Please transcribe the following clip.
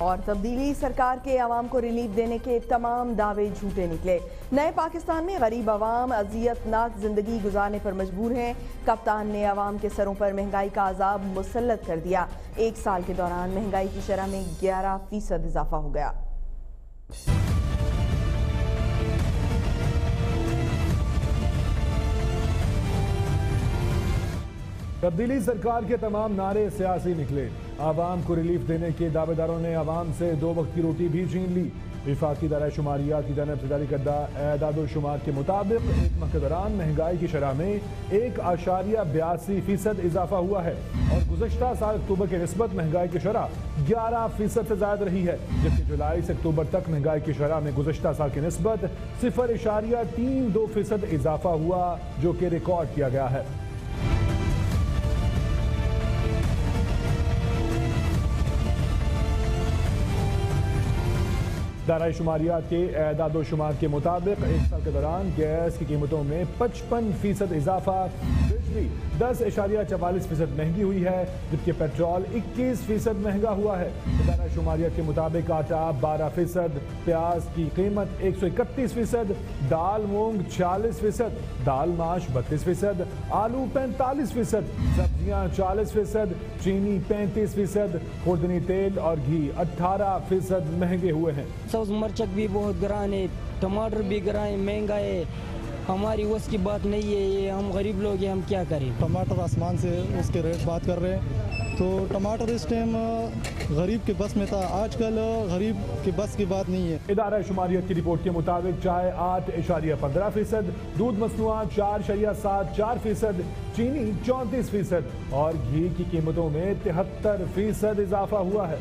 اور تبدیلی سرکار کے عوام کو ریلیف دینے کے تمام دعوے جھوٹے نکلے۔ نئے پاکستان میں غریب عوام اذیت ناک زندگی گزارنے پر مجبور ہیں۔ کپتان نے عوام کے سروں پر مہنگائی کا عذاب مسلط کر دیا۔ ایک سال کے دوران مہنگائی کی شرح میں گیارہ فیصد اضافہ ہو گیا۔ تبدیلی سرکار کے تمام نعرے سیاسی نکلے۔ عوام کو ریلیف دینے کے دعوے داروں نے عوام سے دو وقت کی روٹی بھی چھین لی۔ وفاقی دارہ شماریات کی جانب سے جاری کردہ اعداد و شمار کے مطابق ایک ماہ کے دوران مہنگائی کی شرح میں ایک اشاریہ بیاسی فیصد اضافہ ہوا ہے۔ اور گزشتہ سال اکتوبر کے نسبت مہنگائی کی شرح گیارہ فیصد سے زائد رہی ہے۔ جبکہ جولائی سے اکتوبر تک مہنگائی کی شرح میں گزشتہ سال کے نسبت صفر اشاریہ تین دو فیصد اضافہ ہوا، جو کہ ریکارڈ کیا گیا ہے۔ دارہ شماریات کے اعداد و شمار کے مطابق ایک سال کے دوران گیس کی قیمتوں میں پچپن فیصد اضافہ بجلی دس اشاریہ چوالیس فیصد مہنگی ہوئی ہے، جبکہ پیٹرول اکیس فیصد مہنگا ہوا ہے۔ ادارہ شماریت کے مطابق آٹا بارہ فیصد، پیاز کی قیمت ایک سو اکتیس فیصد، دال مونگ چھیالیس فیصد، دال ماش بتیس فیصد، آلو پینتالیس فیصد، سبزیاں چالیس فیصد، چینی پینتیس فیصد، خوردنی تیل اور گھی اٹھارہ فیصد مہنگے ہوئے ہیں۔ سبز مرچک بھی بہت گران ہے ٹماٹر بھی گران مہنگا ہے۔ ہماری وس کی بات نہیں ہے یہ ہم غریب لوگ ہیں ہم کیا کریں؟ ٹماٹر آسمان سے اس کے ریٹ بات کر رہے ہیں۔ تو ٹماٹر اس ٹائم غریب کے بس میں تھا۔ آج کل غریب کے بس کی بات نہیں ہے۔ ادارہ شماریت کی رپورٹ کے مطابق چائے آٹھ اشاریہ پندرہ فیصد دودھ مصنوعات چار اشاریہ سات چار فیصد چینی چونتیس فیصد اور گھی کی قیمتوں میں تہتر فیصد اضافہ ہوا ہے۔